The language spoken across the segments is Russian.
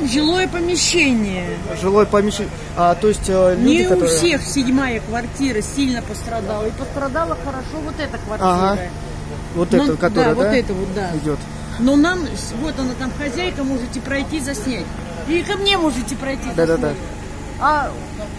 Звонок, жилое помещение. Жилое помещение. А, то есть э, люди, Не у которые... всех седьмая квартира сильно пострадала. И пострадала хорошо вот эта квартира. Ага. Вот Ну, это, которая, да, да? вот это вот, да. Идет. Но нам, вот она там хозяйка, можете пройти заснять. И ко мне можете пройти Да-да-да. заснять. А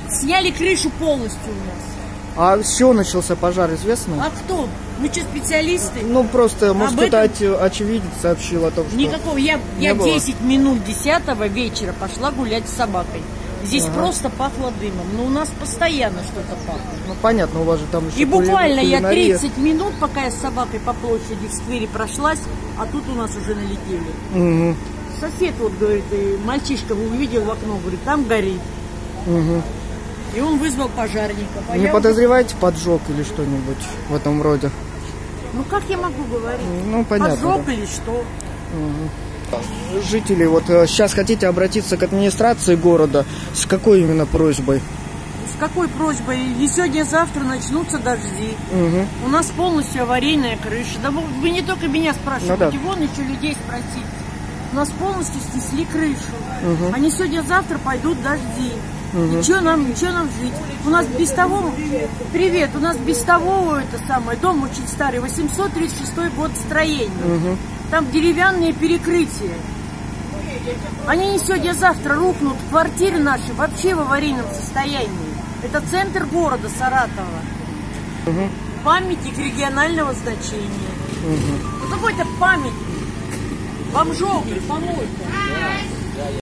сняли крышу полностью у нас. А с чего начался пожар, известно? А кто? Мы что, специалисты? Ну, просто, может, кто-то этом- очевидец сообщил о том, что... Никакого. Я, я было. 10 минут 10 вечера пошла гулять с собакой. Здесь просто пахло дымом. Но у нас постоянно что-то пахло. Ну, понятно, у вас же там еще И буквально я кулинария. 30 минут, пока я с собакой по площади в сквере прошлась, а тут у нас уже налетели. Мгм, Сосед вот говорит, мальчишка увидел в окно, говорит, там горит. мгм. И он вызвал пожарников. А Не я подозреваете поджог или что-нибудь в этом роде? уже- Ну как я могу говорить? Ну, понятно. Поджог да. или что? Жители, вот э, сейчас хотите обратиться к администрации города. С какой именно просьбой? С какой просьбой? И сегодня-завтра начнутся дожди. Мгм. У нас полностью аварийная крыша. Да вы, вы не только меня спрашиваете, Ну да. вон еще людей спросите. У нас полностью снесли крышу. Они сегодня-завтра пойдут дожди. И что нам, чё нам жить? У нас без того, привет, у нас без того это самое, дом очень старый, 836 год строения. Там деревянные перекрытия. Они не сегодня-завтра рухнут, квартиры наши вообще в аварийном состоянии. Это центр города Саратова. Памятник регионального значения. Ну, какой-то памятник. Бомжовый, помойка.